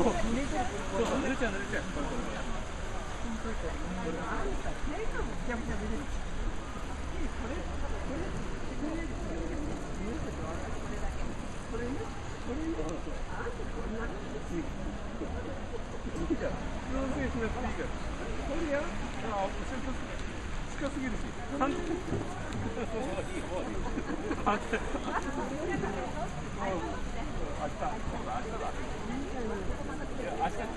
そう濡 I said